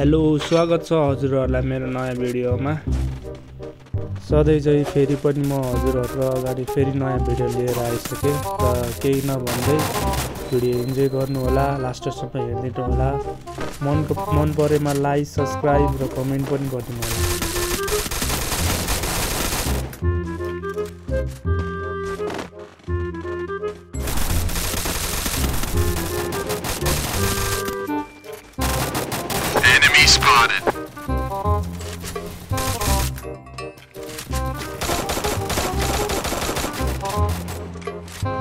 Hello स्वागत छ हजुरहरूलाई मेरो नयाँ भिडियोमा। सधैँ चाहिँ फेरि पनि म हजुरहरूको अगाडि फेरि नयाँ भिडियो लिएर आइसकेँ र केही नभन्दै भिडियो इन्जोय गर्नुहोला लास्टसम्म हेरिदिनु होला मनको मन परेमा लाइक सब्सक्राइब र कमेन्ट पनि गरिदिनु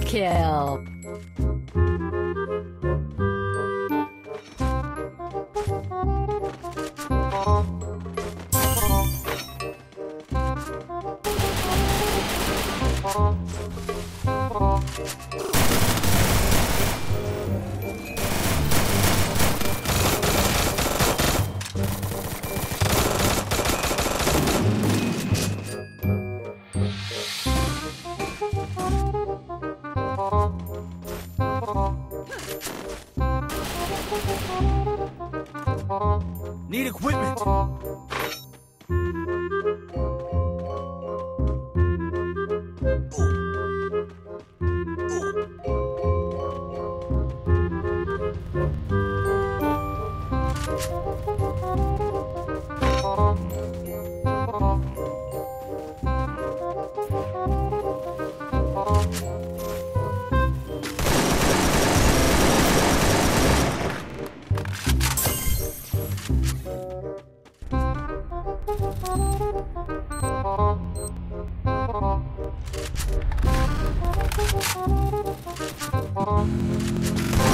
Kill. Equipment. ー。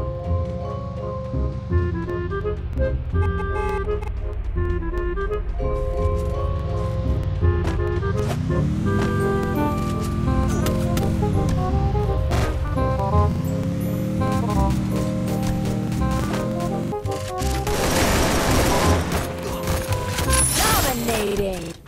Dominating.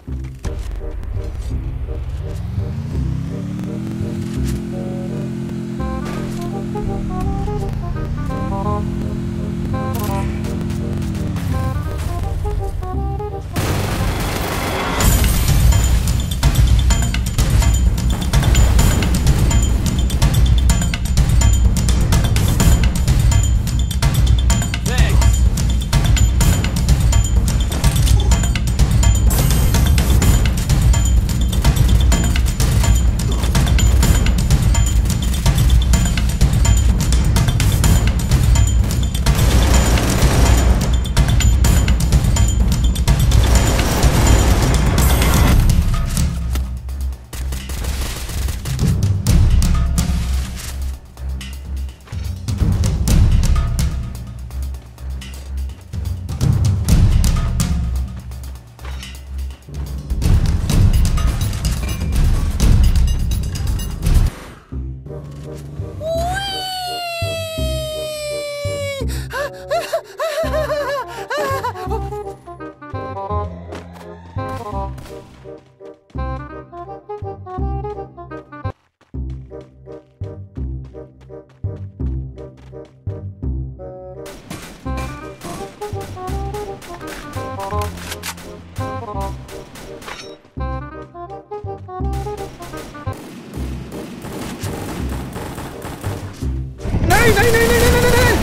नहीं नहीं नहीं नहीं नहीं नहीं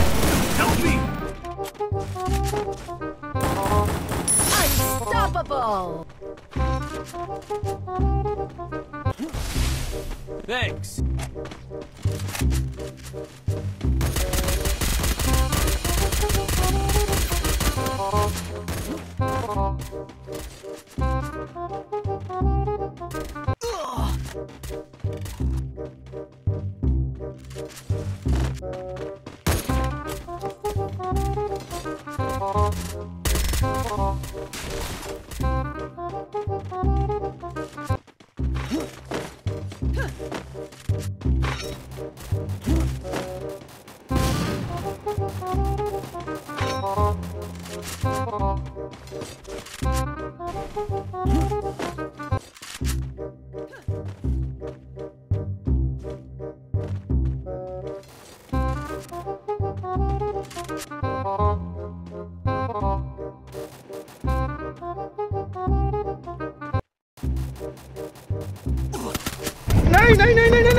Help me! Unstoppable! Thanks. नहीं này này này này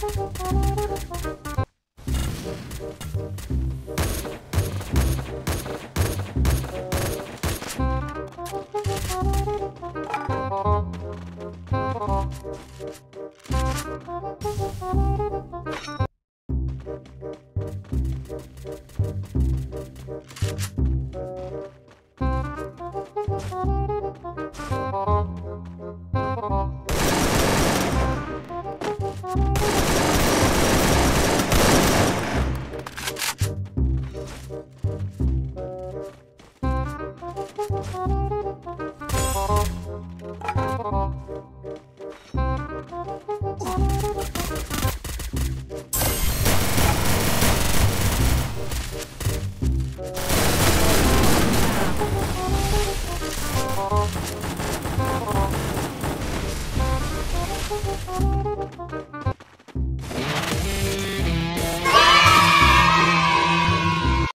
Thank you.